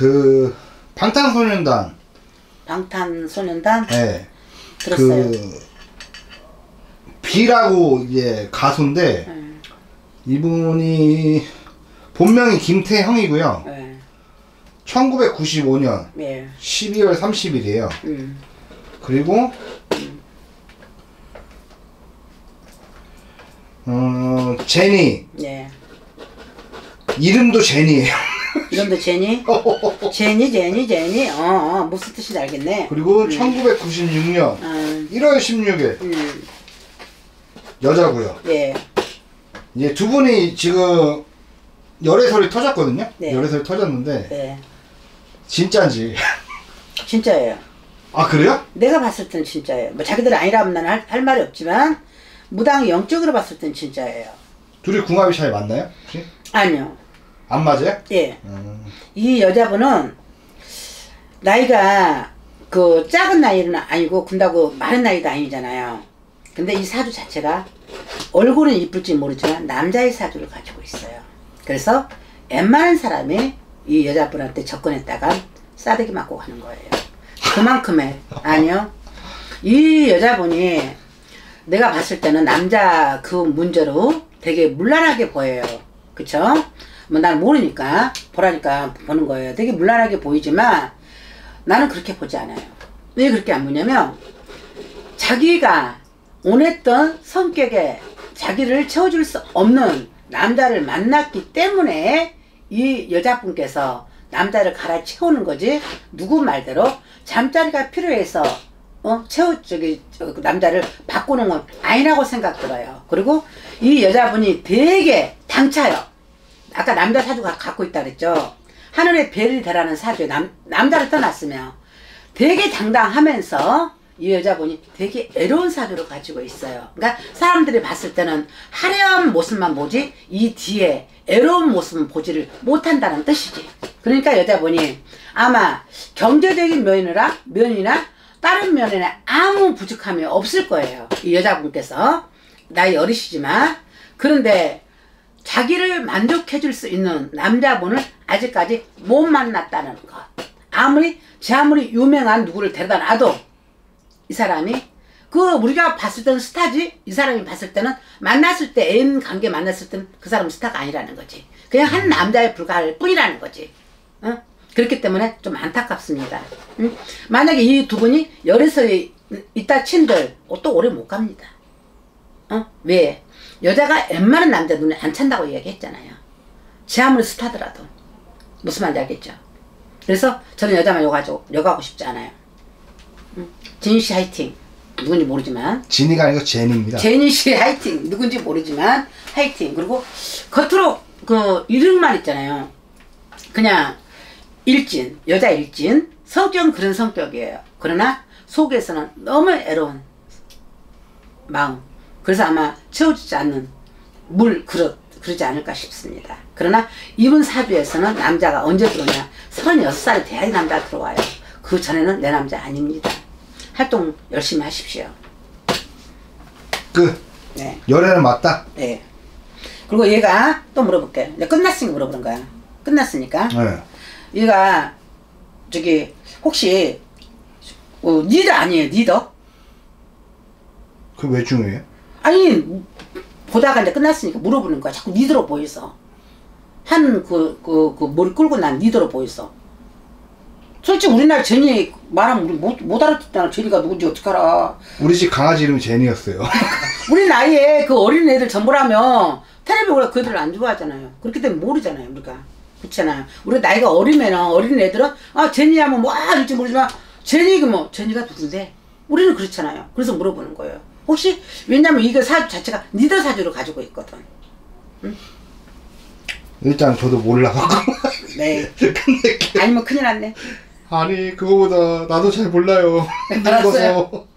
그 방탄소년단 방탄소년단 예. 들었어요. 그 비라고 이제 가수인데 음, 이분이 본명이 김태형이고요. 예, 1995년 예, 12월 30일이에요. 음, 그리고 어 제니 예. 이름도 제니예요. 이름도 제니? 제니, 제니, 제니. 어, 어, 무슨 뜻인지 알겠네. 그리고 1996년 음, 1월 16일 음, 여자고요. 예, 이제 두 분이 지금 열애설이 터졌거든요. 네. 열애설이 터졌는데 네. 진짜인지. 진짜예요. 아 그래요? 내가 봤을 땐 진짜예요. 뭐 자기들은 아니라면 나는 할, 할 말이 없지만 무당이 영적으로 봤을 땐 진짜예요. 둘이 궁합이 잘 맞나요? 혹시? 아니요. 안 맞아요? 예. 음. 이 여자분은 나이가 그 작은 나이는 아니고 군다고 많은 나이도 아니잖아요. 근데 이 사주 자체가 얼굴은 이쁠지 모르지만 남자의 사주를 가지고 있어요. 그래서 웬만한 사람이 이 여자분한테 접근했다가 싸대기 맞고 가는 거예요. 그만큼의 아니요. 이 여자분이 내가 봤을 때는 남자 그 문제로 되게 문란하게 보여요. 그쵸? 뭐 난 모르니까 보라니까 보는 거예요. 되게 문란하게 보이지만 나는 그렇게 보지 않아요. 왜 그렇게 안 보냐면 자기가 원했던 성격에 자기를 채워줄 수 없는 남자를 만났기 때문에 이 여자분께서 남자를 갈아 채우는 거지 누구 말대로 잠자리가 필요해서 어 채워 저기 저, 그 남자를 바꾸는 건 아니라고 생각 들어요. 그리고 이 여자분이 되게 당차요. 아까 남자 사주 가 갖고 있다 그랬죠. 하늘의 별이 되라는 사주 남 남자를 떠났으며 되게 당당하면서 이 여자분이 되게 애로운 사주를 가지고 있어요. 그러니까 사람들이 봤을 때는 화려한 모습만 보지 이 뒤에 애로운 모습은 보지를 못한다는 뜻이지. 그러니까 여자분이 아마 경제적인 면이나 면이나 다른 면에는 아무 부족함이 없을 거예요. 이 여자분께서 나이 어리시지만 그런데 자기를 만족해 줄 수 있는 남자분을 아직까지 못 만났다는 것. 아무리 제 아무리 유명한 누구를 데려다 놔도 이 사람이 그 우리가 봤을 때는 스타지 이 사람이 봤을 때는 만났을 때 애인 관계 만났을 때는 그 사람은 스타가 아니라는 거지 그냥 한 남자에 불과할 뿐이라는 거지 어? 그렇기 때문에 좀 안타깝습니다 응? 만약에 이 두 분이 열애설이 있다 친들 어, 또 오래 못 갑니다 어? 왜? 여자가 웬만한 남자 눈에 안 찬다고 이야기했잖아요 제 아무리 스타더라도 무슨 말인지 알겠죠? 그래서 저는 여자만 욕하죠 욕하고 싶지 않아요 제니 씨 화이팅. 누군지 모르지만 진이가 아니고 제니입니다. 제니 씨 화이팅. 누군지 모르지만 화이팅. 그리고 겉으로 그 이름만 있잖아요. 그냥 일진, 여자 일진. 성격은 그런 성격이에요. 그러나 속에서는 너무 애로운 마음. 그래서 아마 채워지지 않는 물 그릇 그러지 않을까 싶습니다. 그러나 이분 사주에서는 남자가 언제 들어오냐? 36살이 돼야지 남자가 들어와요. 그 전에는 내 남자 아닙니다. 활동 열심히 하십시오. 그 네. 열애는 맞다. 네. 그리고 얘가 또 물어볼게. 내가 끝났으니까 물어보는 거야. 끝났으니까. 네. 얘가 저기 혹시 어, 리더 아니에요? 리더? 그왜 중요해요? 아니 보다가 이제 끝났으니까 물어보는 거야. 자꾸 리더로 보여서 한 그 그 그 머리 끌고 난 리더로 보였어. 솔직히 우리나라 제니 말하면 우리 못, 못 알아듣잖아. 제니가 누군지 어떡하라. 우리 집 강아지 이름이 제니였어요. 우리 나이에 그 어린 애들 전부라면 텔레비 원래 그 애들을 안 좋아하잖아요. 그렇기 때문에 모르잖아요, 우리가. 그렇잖아요. 우리 나이가 어리면 어린 애들은 아 제니 하면 뭐 아, 이럴지 모르지만 제니 그뭐 제니가 누군데? 우리는 그렇잖아요. 그래서 물어보는 거예요. 혹시 왜냐면 이거 사주 자체가 니더 사주를 가지고 있거든. 일단 저도 몰라갖고. 네. 아니면 큰일 났네. 아니 그거보다 나도 잘 몰라요. 알았어요. 늙어서.